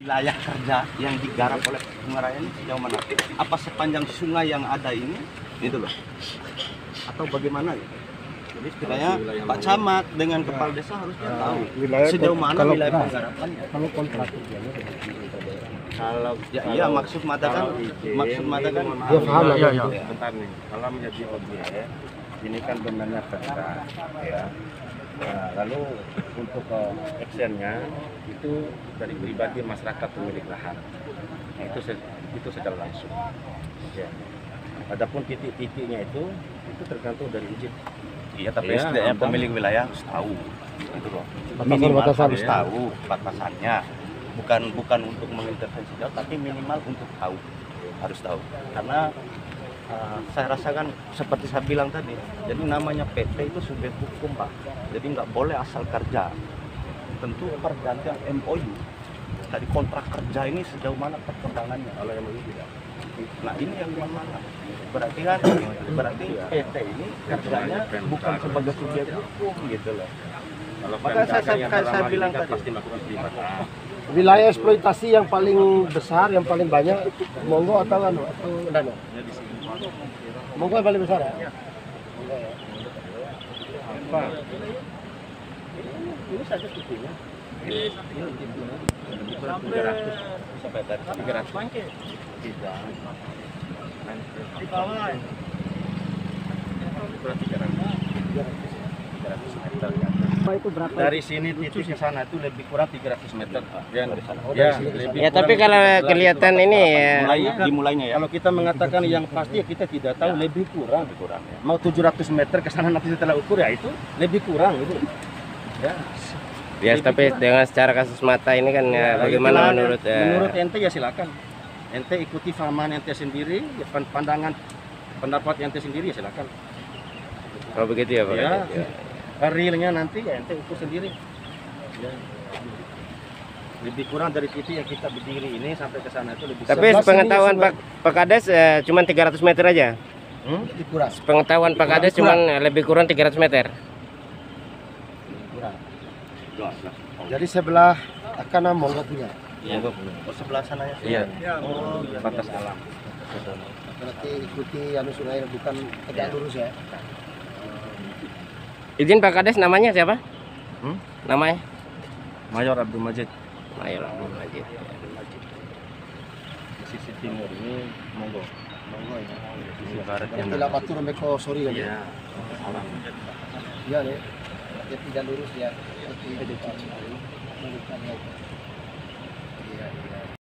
wilayah kerja yang digarap oleh Sungai Raya ini sejauh mana? Apa sepanjang sungai yang ada ini, itu loh? Atau bagaimana? Gitu? Jadi sebenarnya Pak Camat dengan kepala desa harusnya tahu wilayah sejauh mana kalau- wilayah nah, penggarapannya. Kalau kontrak. Kalau Ya iya maksud mata kan, maksud mata kan. Dia paham lah, ya, ya. ya. Bentar nih, kalau menjadi objek ini kan benarnya perda, ya. Nah, lalu untuk uh, actionnya itu dari pribadi masyarakat pemilik lahan. Nah, itu se- itu secara langsung. Ya. Adapun titik-titiknya itu itu tergantung dari izin. Iya tapi Iya, setidaknya pemilik wilayah harus tahu. Gitu loh. Minimal harus ya. tahu batasannya. Bukan bukan untuk mengintervensi jauh, tapi minimal untuk tahu. Harus tahu. Karena uh, saya rasakan seperti saya bilang tadi, jadi namanya PT itu subjek hukum pak. Jadi nggak boleh asal kerja. Tentu pergantian MOU dari kontrak kerja ini sejauh mana perkembangannya. Kalau yang ini tidak. Nah ini yang mana? Berarti kan berarti PT ini kerjanya bukan sebagai subjek hukum gitu loh. Kalau Maka saya- saya- saya bilang kan tadi. pasti melakukan pelibatan. Wilayah eksploitasi yang paling besar, yang paling banyak, Monggo atau anu atau? Monggo yang paling besar ya? Ya. Apa? Ini saja sampai. Di bawah. Ya. itu berapa? Dari sini titik ke sana itu lebih kurang 300 meter. Ya, Oh, ya, lebih Ya kurang tapi kalau kelihatan ini ya Mulainya dimulainya ya. Kalau kita mengatakan yang pasti ya kita tidak tahu lebih kurang. Lebih kurang ya. Mau 700 meter ke sana nanti setelah ukur ya itu lebih kurang itu. Ya. ya tapi dengan secara kasus mata ini kan ya, bagaimana Itulah, menurut ya, menurut ente ya silakan. Ente ikuti fahaman ente sendiri, ya, pan- pandangan pendapat ente sendiri ya silakan. kalau begitu ya Pak? Ya. Ya. Realnya nanti ya ente ukur sendiri. Ya. Lebih kurang dari titik yang kita berdiri ini sampai ke sana itu lebih Tapi 11 sepengetahuan ini Pak Pak Kades eh, cuma 300 meter aja. Hmm? kurang. Sepengetahuan Pak Kades cuma eh, lebih kurang 300 meter. kurang. Jadi sebelah akan Monggo punya. Iya. Oh, sebelah sana ya. Iya. Oh, iya. batas alam. Berarti ikuti anu sungai bukan tegak lurus ya. Izin Pak Kades namanya siapa? Hmm? Namanya? Mayor Abdul Majid Mayor Abdul Majid. di sisi timur ini monggo. Monggo ya. Di sisi barat yang Tidak batur meko sorry kan. Iya. Alam. Iya nih. Dia tidak lurus ya. Seperti